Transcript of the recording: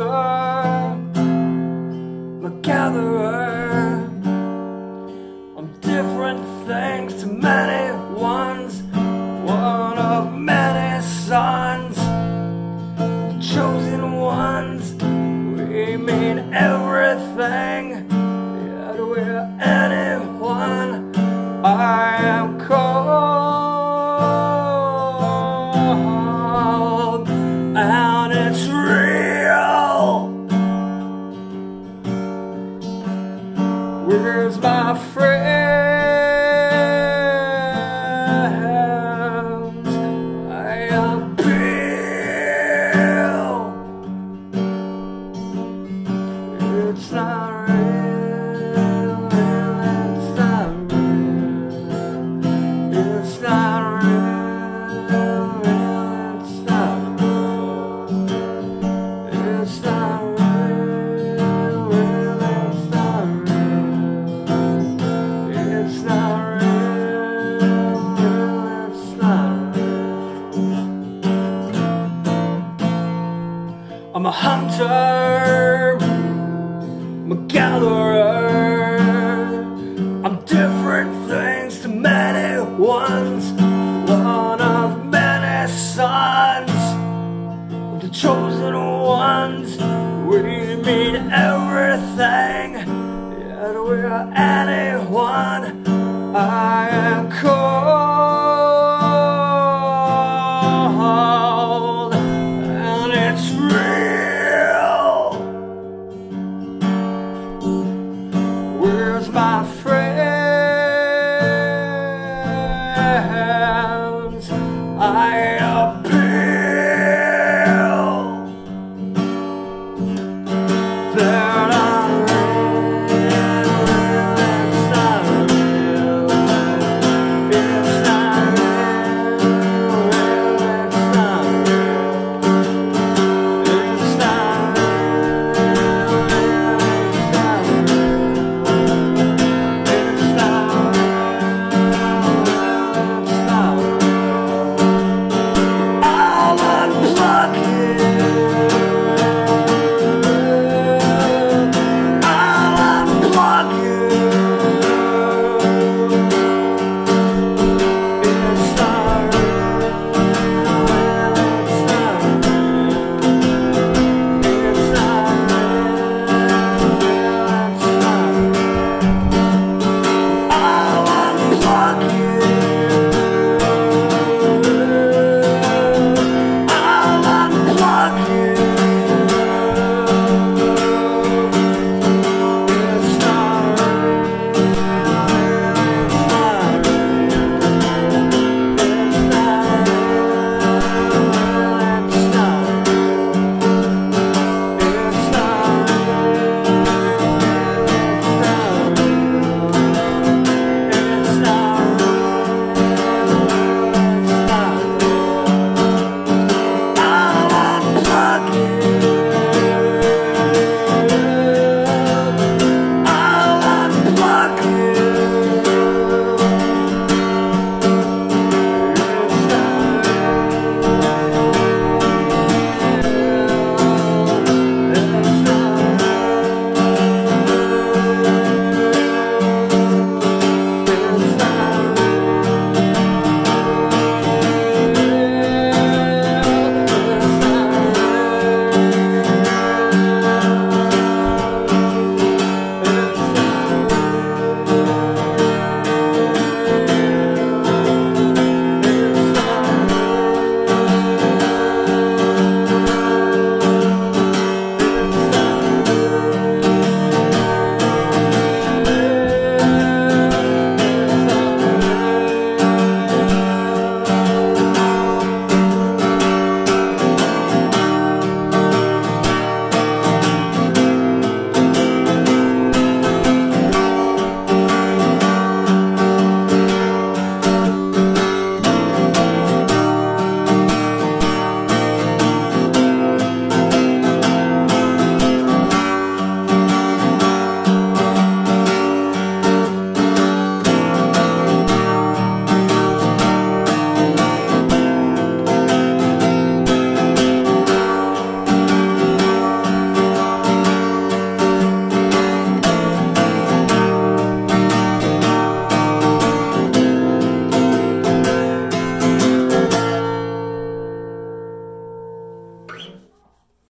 I'm a gatherer. I'm different things to many ones, one of many sons, chosen ones. We mean everything, yet we're anyone. I am called, Where's my friends? I'm a hunter. I'm a gatherer. I'm different things to many ones. One of many sons. The chosen ones. We mean everything. Yet we're anyone. I.